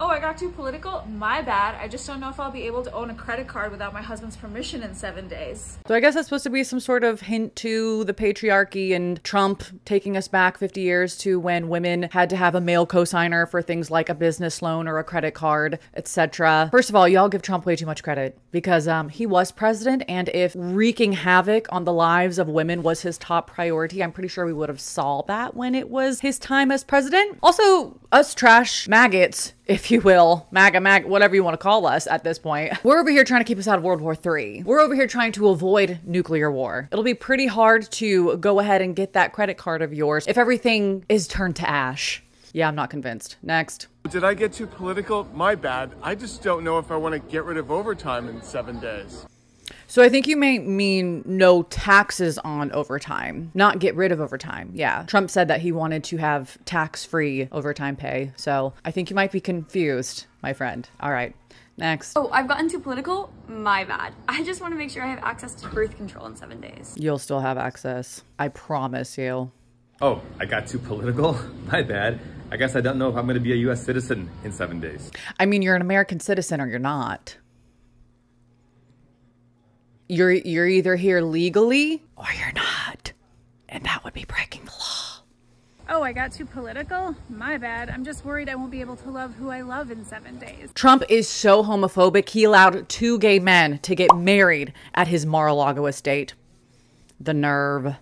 Oh, I got too political? My bad. I just don't know if I'll be able to own a credit card without my husband's permission in seven days. So I guess that's supposed to be some sort of hint to the patriarchy and Trump taking us back 50 years to when women had to have a male cosigner for things like a business loan or a credit card, etc. First of all, y'all give Trump way too much credit because um, he was president, and if wreaking havoc on the lives of women was his top priority, I'm pretty sure we would have saw that when it was his time as president. Also, us trash maggots if you will, MAGA, MAGA, whatever you want to call us at this point. We're over here trying to keep us out of World War III. We're over here trying to avoid nuclear war. It'll be pretty hard to go ahead and get that credit card of yours if everything is turned to ash. Yeah, I'm not convinced. Next. Did I get too political? My bad. I just don't know if I want to get rid of overtime in seven days. So I think you may mean no taxes on overtime, not get rid of overtime. Yeah. Trump said that he wanted to have tax free overtime pay. So I think you might be confused, my friend. All right. Next. Oh, I've gotten too political? My bad. I just want to make sure I have access to birth control in seven days. You'll still have access. I promise you. Oh, I got too political? My bad. I guess I don't know if I'm going to be a U.S. citizen in seven days. I mean, you're an American citizen or you're not. You're you're either here legally or you're not. And that would be breaking the law. Oh, I got too political? My bad. I'm just worried I won't be able to love who I love in seven days. Trump is so homophobic, he allowed two gay men to get married at his Mar-a-Lago estate. The nerve.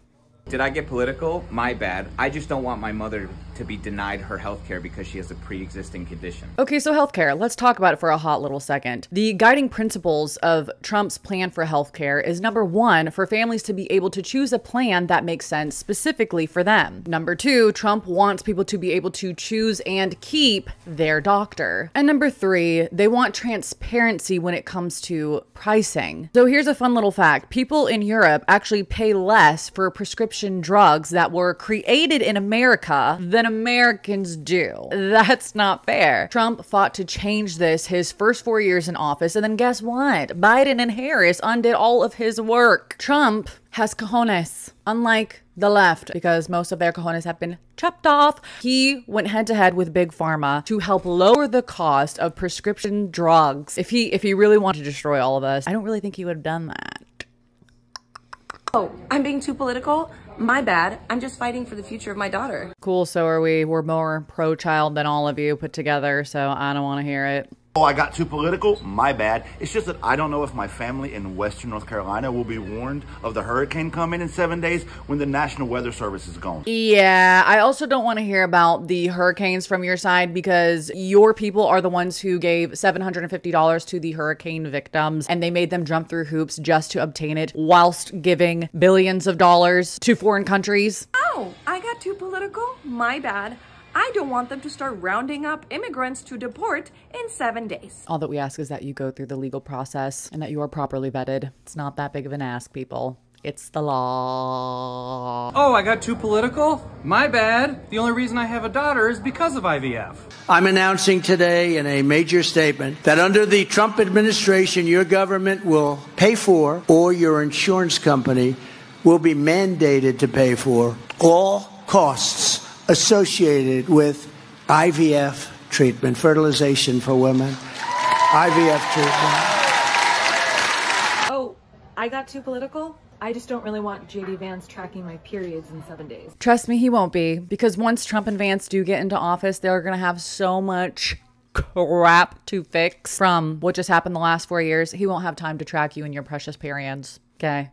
Did I get political? My bad. I just don't want my mother to be denied her health care because she has a pre-existing condition. Okay, so healthcare. Let's talk about it for a hot little second. The guiding principles of Trump's plan for healthcare is number 1 for families to be able to choose a plan that makes sense specifically for them. Number 2, Trump wants people to be able to choose and keep their doctor. And number 3, they want transparency when it comes to pricing. So here's a fun little fact. People in Europe actually pay less for prescription drugs that were created in America than Americans do. That's not fair. Trump fought to change this his first four years in office, and then guess what? Biden and Harris undid all of his work. Trump has cojones, unlike the left, because most of their cojones have been chopped off. He went head to head with Big Pharma to help lower the cost of prescription drugs. If he if he really wanted to destroy all of us, I don't really think he would have done that. Oh, I'm being too political? My bad. I'm just fighting for the future of my daughter. Cool, so are we. We're more pro child than all of you put together, so I don't want to hear it. Oh, I got too political? My bad. It's just that I don't know if my family in Western North Carolina will be warned of the hurricane coming in seven days when the National Weather Service is gone. Yeah, I also don't want to hear about the hurricanes from your side because your people are the ones who gave $750 to the hurricane victims and they made them jump through hoops just to obtain it whilst giving billions of dollars to foreign countries. Oh, I got too political? My bad. I don't want them to start rounding up immigrants to deport in seven days. All that we ask is that you go through the legal process and that you are properly vetted. It's not that big of an ask, people. It's the law. Oh, I got too political? My bad. The only reason I have a daughter is because of IVF. I'm announcing today in a major statement that under the Trump administration, your government will pay for, or your insurance company will be mandated to pay for, all costs associated with IVF treatment, fertilization for women, IVF treatment. Oh, I got too political? I just don't really want JD Vance tracking my periods in seven days. Trust me, he won't be. Because once Trump and Vance do get into office, they're going to have so much crap to fix from what just happened the last four years. He won't have time to track you and your precious periods. Okay.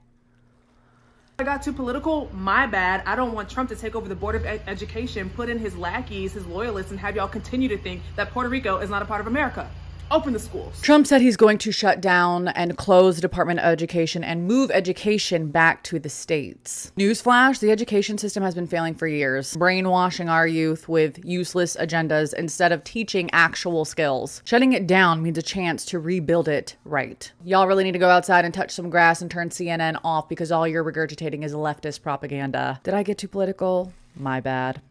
I got too political. My bad. I don't want Trump to take over the Board of Ed Education, put in his lackeys, his loyalists, and have y'all continue to think that Puerto Rico is not a part of America. Open the schools. Trump said he's going to shut down and close the Department of Education and move education back to the states. Newsflash the education system has been failing for years, brainwashing our youth with useless agendas instead of teaching actual skills. Shutting it down means a chance to rebuild it right. Y'all really need to go outside and touch some grass and turn CNN off because all you're regurgitating is leftist propaganda. Did I get too political? My bad.